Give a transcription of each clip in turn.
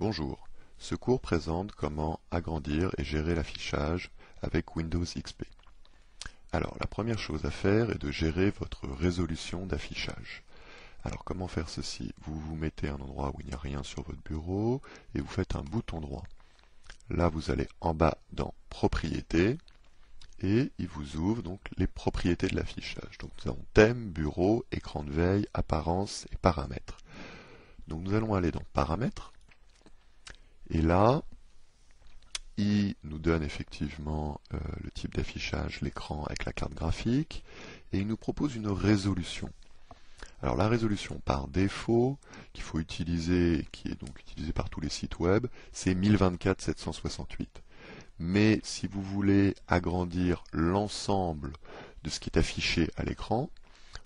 Bonjour, ce cours présente comment agrandir et gérer l'affichage avec Windows XP. Alors la première chose à faire est de gérer votre résolution d'affichage. Alors comment faire ceci? Vous vous mettez à un endroit où il n'y a rien sur votre bureau et vous faites un bouton droit. Là vous allez en bas dans Propriétés et il vous ouvre donc les propriétés de l'affichage. Donc nous avons thème, bureau, écran de veille, apparence et paramètres. Donc nous allons aller dans Paramètres et là, il nous donne effectivement euh, le type d'affichage, l'écran avec la carte graphique, et il nous propose une résolution. Alors la résolution par défaut qu'il faut utiliser, qui est donc utilisée par tous les sites web, c'est 1024-768. Mais si vous voulez agrandir l'ensemble de ce qui est affiché à l'écran,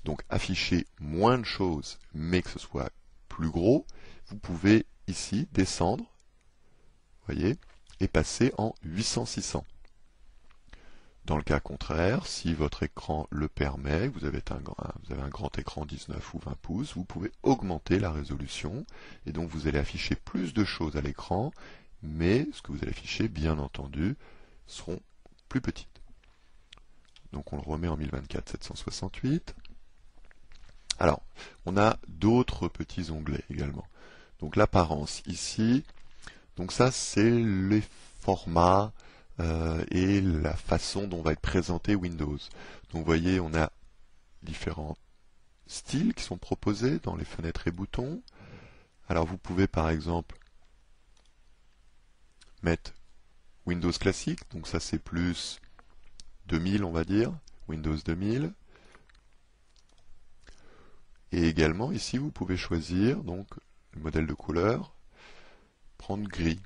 donc afficher moins de choses, mais que ce soit plus gros, vous pouvez ici descendre voyez, et passer en 800-600. Dans le cas contraire, si votre écran le permet, vous avez, un, vous avez un grand écran 19 ou 20 pouces, vous pouvez augmenter la résolution, et donc vous allez afficher plus de choses à l'écran, mais ce que vous allez afficher, bien entendu, seront plus petites. Donc on le remet en 1024-768. Alors, on a d'autres petits onglets également. Donc l'apparence ici, donc ça, c'est les formats euh, et la façon dont va être présenté Windows. Donc vous voyez, on a différents styles qui sont proposés dans les fenêtres et boutons. Alors vous pouvez par exemple mettre Windows classique, donc ça c'est plus 2000 on va dire, Windows 2000. Et également ici vous pouvez choisir donc le modèle de couleur gris.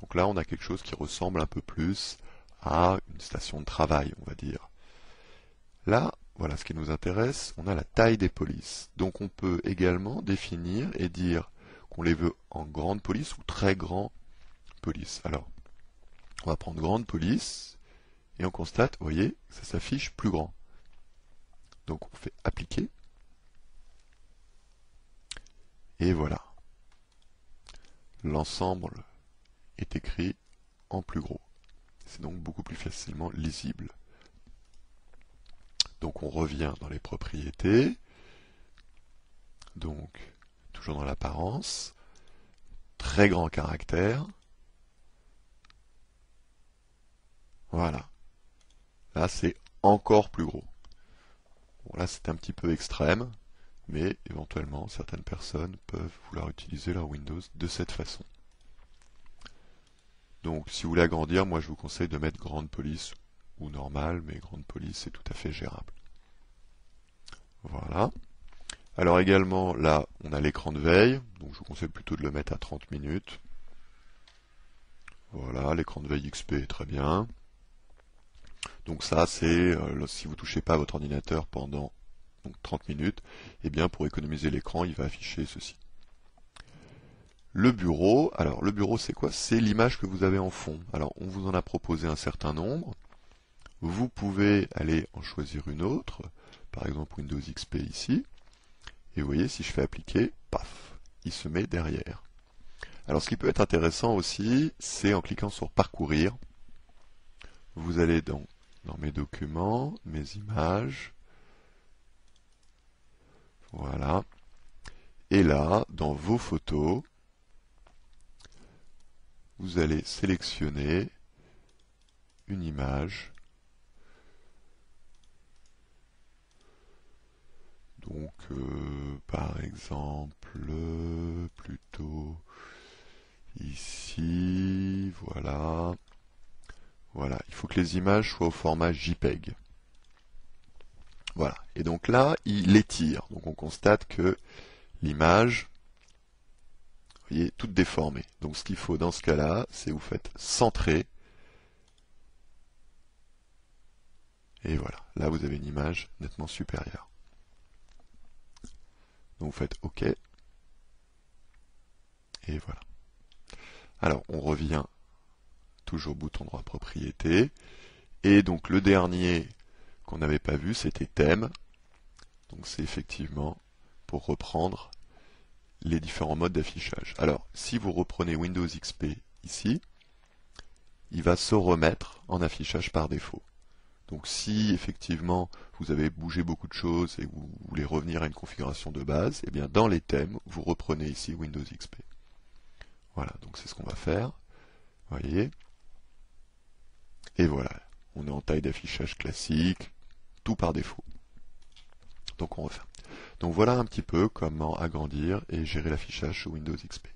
Donc là, on a quelque chose qui ressemble un peu plus à une station de travail, on va dire. Là, voilà ce qui nous intéresse, on a la taille des polices. Donc on peut également définir et dire qu'on les veut en grande police ou très grand police. Alors, on va prendre grande police et on constate, vous voyez, ça s'affiche plus grand. Donc on fait appliquer. Et voilà l'ensemble est écrit en plus gros. C'est donc beaucoup plus facilement lisible. Donc on revient dans les propriétés. Donc, toujours dans l'apparence. Très grand caractère. Voilà. Là, c'est encore plus gros. Bon, là, c'est un petit peu extrême mais éventuellement certaines personnes peuvent vouloir utiliser leur Windows de cette façon. Donc si vous voulez agrandir, moi je vous conseille de mettre grande police ou normal, mais grande police c'est tout à fait gérable. Voilà. Alors également là on a l'écran de veille, donc je vous conseille plutôt de le mettre à 30 minutes. Voilà, l'écran de veille XP est très bien. Donc ça c'est euh, si vous ne touchez pas votre ordinateur pendant 30 minutes, et eh bien pour économiser l'écran, il va afficher ceci. Le bureau, alors le bureau c'est quoi? C'est l'image que vous avez en fond. Alors on vous en a proposé un certain nombre. Vous pouvez aller en choisir une autre, par exemple Windows XP ici. Et vous voyez, si je fais appliquer, paf, il se met derrière. Alors ce qui peut être intéressant aussi, c'est en cliquant sur parcourir, vous allez dans, dans mes documents, mes images, voilà. Et là, dans vos photos, vous allez sélectionner une image. Donc, euh, par exemple, plutôt ici, voilà. Voilà, il faut que les images soient au format JPEG. Voilà. Et donc là, il étire. Donc on constate que l'image, vous voyez, toute déformée. Donc ce qu'il faut dans ce cas-là, c'est vous faites centrer. Et voilà. Là, vous avez une image nettement supérieure. Donc vous faites OK. Et voilà. Alors, on revient toujours au bouton droit propriété. Et donc le dernier qu'on n'avait pas vu, c'était thème. Donc c'est effectivement pour reprendre les différents modes d'affichage. Alors, si vous reprenez Windows XP ici, il va se remettre en affichage par défaut. Donc si effectivement vous avez bougé beaucoup de choses et vous voulez revenir à une configuration de base, eh bien dans les thèmes, vous reprenez ici Windows XP. Voilà, donc c'est ce qu'on va faire. Voyez? Et voilà, on est en taille d'affichage classique, tout par défaut. Donc on refait. Donc voilà un petit peu comment agrandir et gérer l'affichage sous Windows XP.